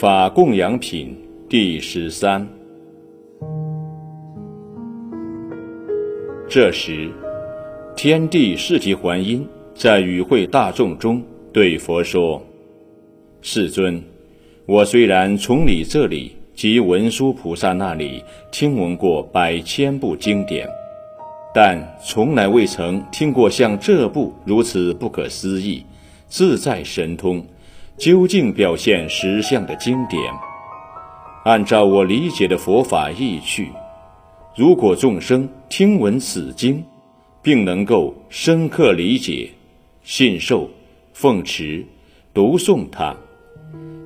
法供养品第十三。这时，天地释提桓因在与会大众中对佛说：“世尊，我虽然从你这里及文殊菩萨那里听闻过百千部经典，但从来未曾听过像这部如此不可思议、自在神通。”究竟表现实相的经典，按照我理解的佛法意趣，如果众生听闻此经，并能够深刻理解、信受、奉持、读诵它，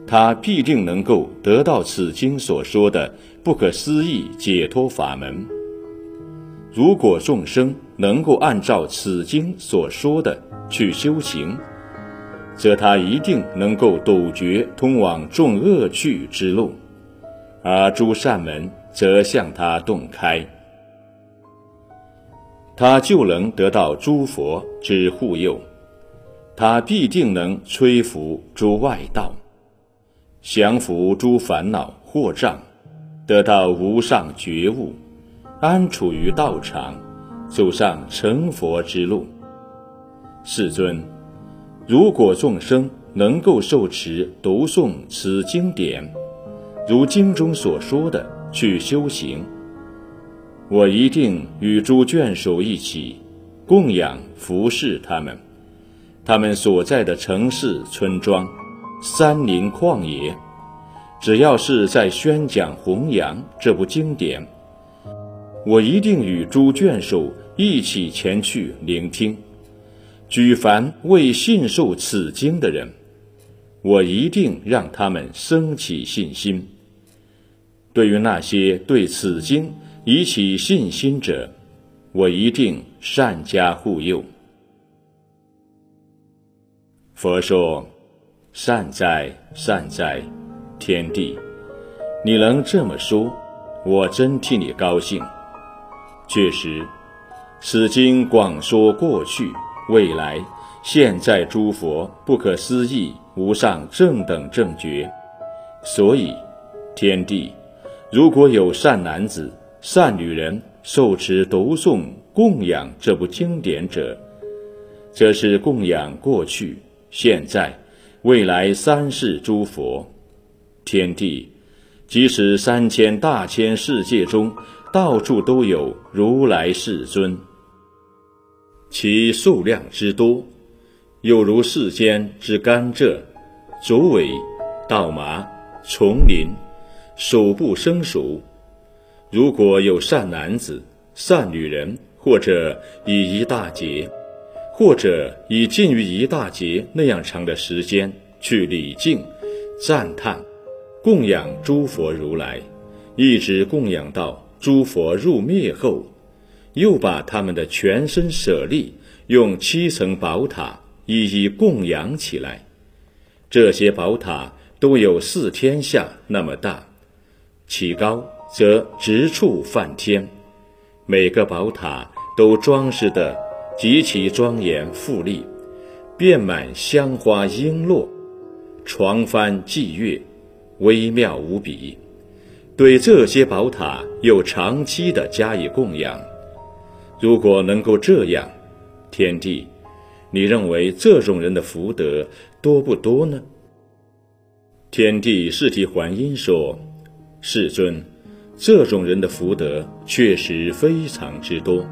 他必定能够得到此经所说的不可思议解脱法门。如果众生能够按照此经所说的去修行，则他一定能够杜绝通往众恶趣之路，而诸善门则向他洞开，他就能得到诸佛之护佑，他必定能摧伏诸外道，降服诸烦恼惑障，得到无上觉悟，安处于道场，走上成佛之路。世尊。如果众生能够受持读诵此经典，如经中所说的去修行，我一定与诸眷属一起供养服侍他们。他们所在的城市、村庄、山林、旷野，只要是在宣讲弘扬这部经典，我一定与诸眷属一起前去聆听。举凡未信受此经的人，我一定让他们升起信心。对于那些对此经已起信心者，我一定善加护佑。佛说：“善哉，善哉，天地，你能这么说，我真替你高兴。确实，此经广说过去。”未来、现在诸佛不可思议无上正等正觉，所以天地如果有善男子、善女人受持读诵供养这部经典者，这是供养过去、现在、未来三世诸佛。天地即使三千大千世界中，到处都有如来世尊。其数量之多，有如世间之甘蔗、竹苇、稻麻、丛林，数不胜数。如果有善男子、善女人，或者以一大劫，或者以近于一大劫那样长的时间去礼敬、赞叹、供养诸佛如来，一直供养到诸佛入灭后。又把他们的全身舍利用七层宝塔一一供养起来，这些宝塔都有四天下那么大，其高则直触梵天，每个宝塔都装饰得极其庄严富丽，遍满香花璎珞，床幡霁月，微妙无比。对这些宝塔又长期的加以供养。如果能够这样，天帝，你认为这种人的福德多不多呢？天帝释提桓因说：“世尊，这种人的福德确实非常之多，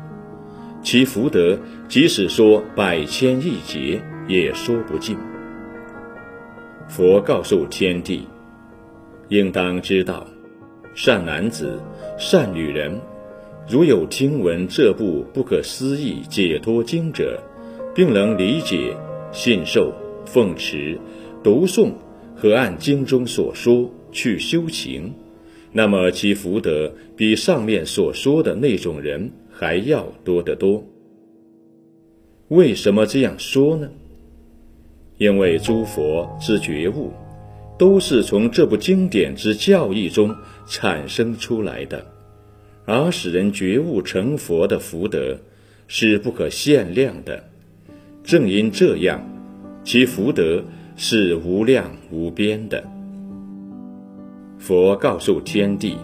其福德即使说百千亿劫也说不尽。”佛告诉天帝：“应当知道，善男子、善女人。”如有听闻这部不可思议解脱经者，并能理解、信受、奉持、读诵和按经中所说去修行，那么其福德比上面所说的那种人还要多得多。为什么这样说呢？因为诸佛之觉悟，都是从这部经典之教义中产生出来的。而使人觉悟成佛的福德是不可限量的，正因这样，其福德是无量无边的。佛告诉天地，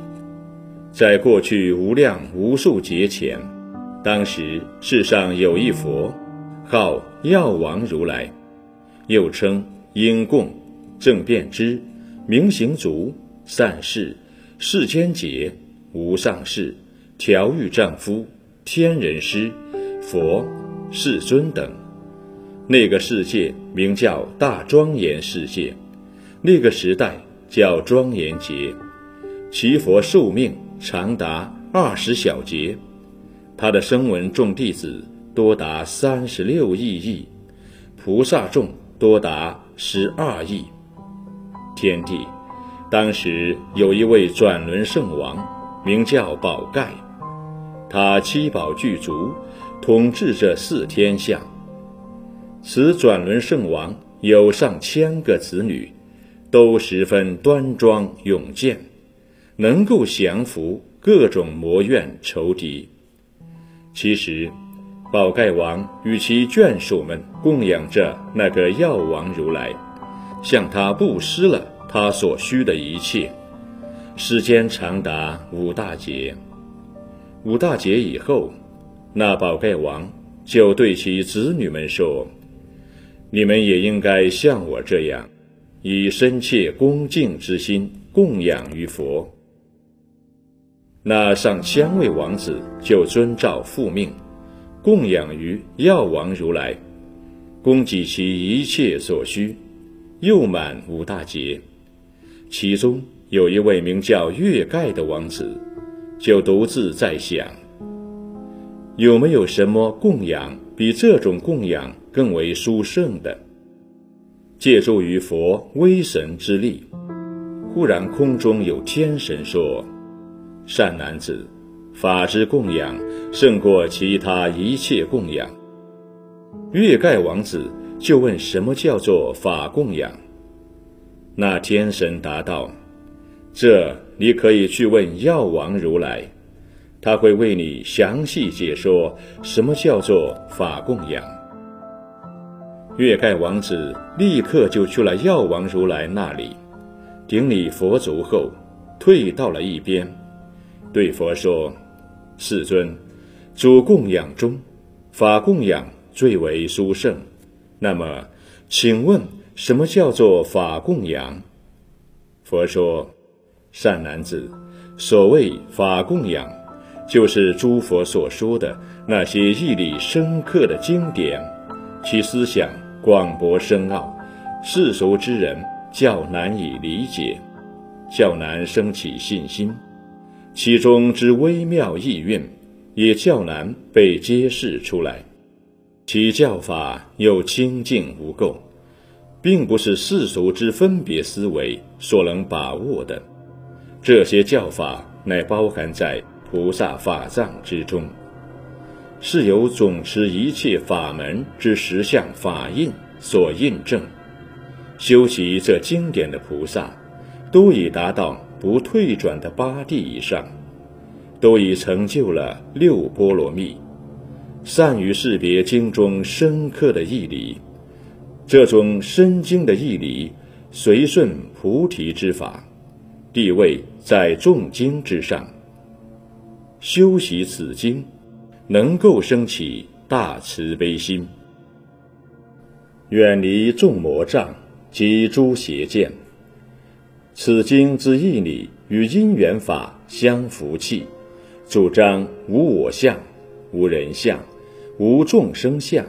在过去无量无数劫前，当时世上有一佛，号药王如来，又称因供、正遍知、明行足、善事、世间解、无上士、调御丈夫、天人师、佛、世尊等。那个世界名叫大庄严世界，那个时代。叫庄严劫，其佛寿命长达二十小劫，他的声闻众弟子多达三十六亿亿，菩萨众多达十二亿。天地，当时有一位转轮圣王，名叫宝盖，他七宝具足，统治着四天下。此转轮圣王有上千个子女。都十分端庄勇健，能够降服各种魔怨仇敌。其实，宝盖王与其眷属们供养着那个药王如来，向他布施了他所需的一切，时间长达五大劫。五大劫以后，那宝盖王就对其子女们说：“你们也应该像我这样。”以深切恭敬之心供养于佛，那上千位王子就遵照父命，供养于药王如来，供给其一切所需，又满五大劫。其中有一位名叫月盖的王子，就独自在想：有没有什么供养比这种供养更为殊胜的？借助于佛威神之力，忽然空中有天神说：“善男子，法之供养胜过其他一切供养。”月盖王子就问：“什么叫做法供养？”那天神答道：“这你可以去问药王如来，他会为你详细解说什么叫做法供养。”月盖王子立刻就去了药王如来那里，顶礼佛足后，退到了一边，对佛说：“世尊，主供养中，法供养最为殊胜。那么，请问什么叫做法供养？”佛说：“善男子，所谓法供养，就是诸佛所说的那些义理深刻的经典，其思想。”广博深奥，世俗之人较难以理解，较难生起信心；其中之微妙意蕴，也较难被揭示出来。其教法又清净无垢，并不是世俗之分别思维所能把握的。这些教法乃包含在菩萨法藏之中。是由总持一切法门之实相法印所印证，修习这经典的菩萨，都已达到不退转的八地以上，都已成就了六波罗蜜，善于识别经中深刻的义理。这种深经的义理，随顺菩提之法，地位在众经之上。修习此经。能够升起大慈悲心，远离众魔障及诸邪见。此经之义理与因缘法相符契，主张无我相、无人相、无众生相、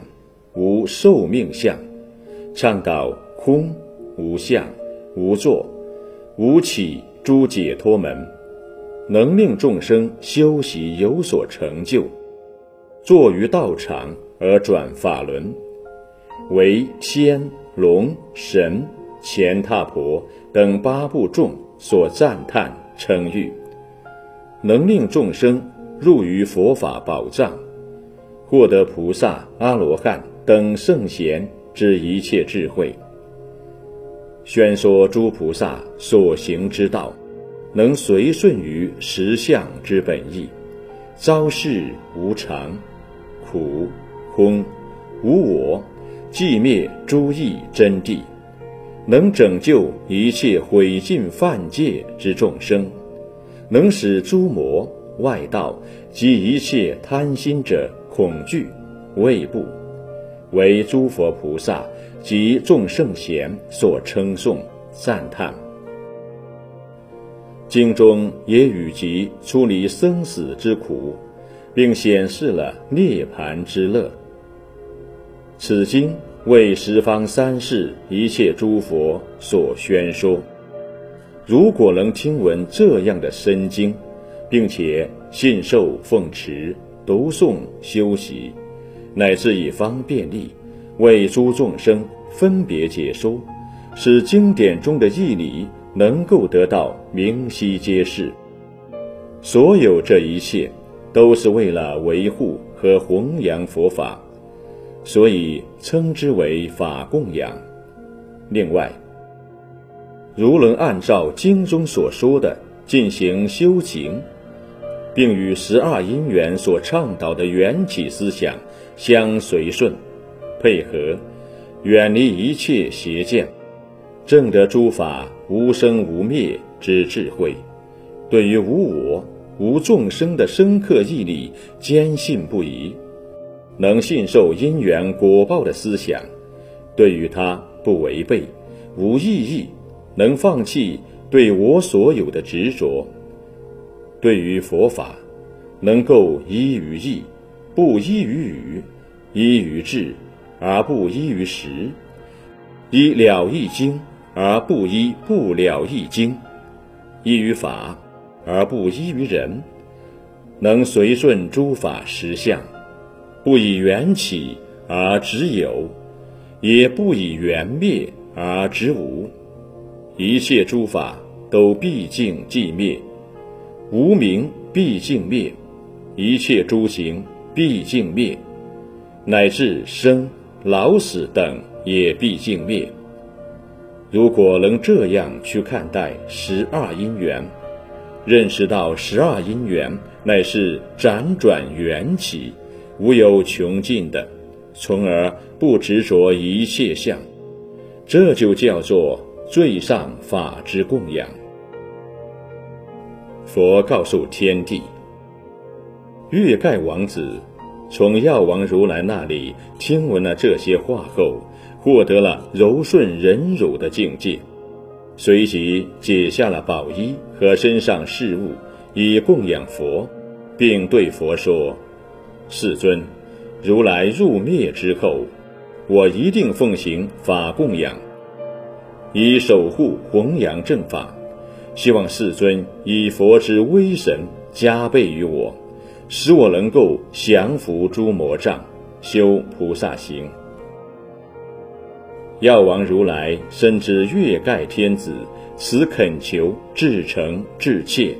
无寿命相，倡导空、无相、无作、无起诸解脱门，能令众生修习有所成就。坐于道场而转法轮，为天龙神乾闼婆等八部众所赞叹称誉，能令众生入于佛法宝藏，获得菩萨、阿罗汉等圣贤之一切智慧。宣说诸菩萨所行之道，能随顺于实相之本意，昭示无常。苦、空、无我，寂灭诸义真谛，能拯救一切毁尽犯戒之众生，能使诸魔外道及一切贪心者恐惧畏怖，为诸佛菩萨及众圣贤所称颂赞叹。经中也语及出离生死之苦，并显示了涅槃之乐。此经为十方三世一切诸佛所宣说。如果能听闻这样的深经，并且信受奉持、读诵、修习，乃至以方便力为诸众生分别解说，使经典中的义理。能够得到明晰揭示，所有这一切，都是为了维护和弘扬佛法，所以称之为法供养。另外，如能按照经中所说的进行修行，并与十二因缘所倡导的缘起思想相随顺、配合，远离一切邪见。证得诸法无生无灭之智慧，对于无我、无众生的深刻义理坚信不疑，能信受因缘果报的思想，对于他不违背、无异议，能放弃对我所有的执着，对于佛法，能够依于义，不依于语，依于智，而不依于实，依了义经。而不依不了义经，依于法而不依于人，能随顺诸法实相，不以缘起而执有，也不以缘灭而执无。一切诸法都毕竟寂灭，无名毕竟灭，一切诸行毕竟灭，乃至生老死等也毕竟灭。如果能这样去看待十二因缘，认识到十二因缘乃是辗转缘起，无有穷尽的，从而不执着一切相，这就叫做最上法之供养。佛告诉天地，月盖王子从药王如来那里听闻了这些话后。获得了柔顺忍辱的境界，随即解下了宝衣和身上饰物，以供养佛，并对佛说：“世尊，如来入灭之后，我一定奉行法供养，以守护弘扬正法。希望世尊以佛之威神加倍于我，使我能够降服诸魔障，修菩萨行。”药王如来深知月盖天子此恳求至诚至切，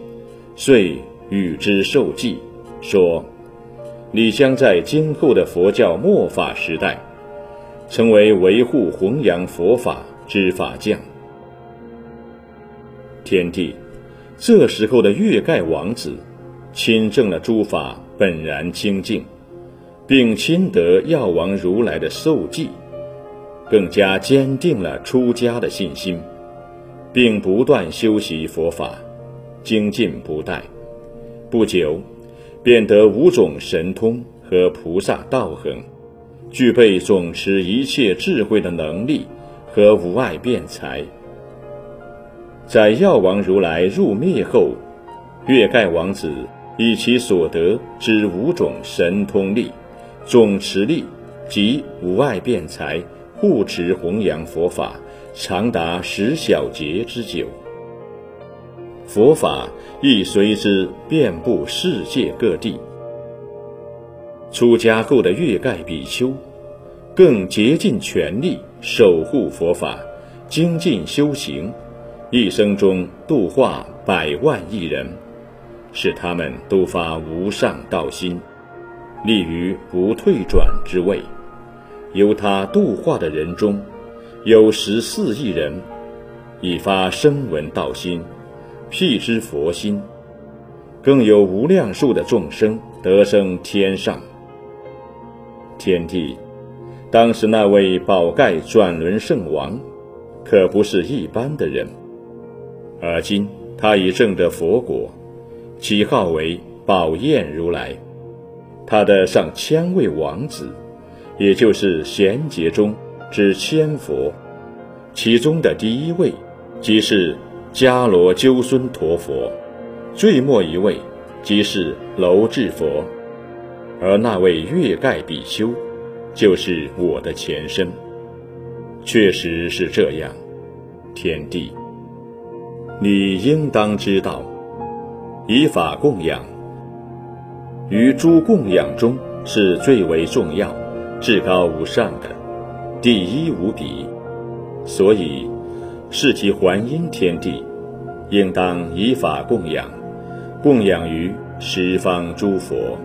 遂与之受记，说：“你将在今后的佛教末法时代，成为维护弘扬佛法之法将。”天帝，这时候的月盖王子，亲证了诸法本然清净，并亲得药王如来的受记。更加坚定了出家的信心，并不断修习佛法，精进不怠。不久，便得五种神通和菩萨道行，具备总持一切智慧的能力和无碍辩才。在药王如来入灭后，月盖王子以其所得之五种神通力、总持力及无碍辩才。护持弘扬佛法，长达十小节之久。佛法亦随之遍布世界各地。出家后的月盖比丘，更竭尽全力守护佛法，精进修行，一生中度化百万亿人，使他们都发无上道心，立于不退转之位。由他度化的人中，有十四亿人已发声闻道心，辟之佛心；更有无量数的众生得生天上。天地，当时那位宝盖转轮圣王，可不是一般的人。而今他已证得佛果，其号为宝焰如来。他的上千位王子，也就是贤劫中之千佛，其中的第一位，即是迦罗鸠孙陀佛；最末一位，即是楼智佛。而那位月盖比丘，就是我的前身。确实是这样，天地，你应当知道，以法供养。于诸供养中是最为重要、至高无上的，第一无比。所以，是其还因天地，应当以法供养，供养于十方诸佛。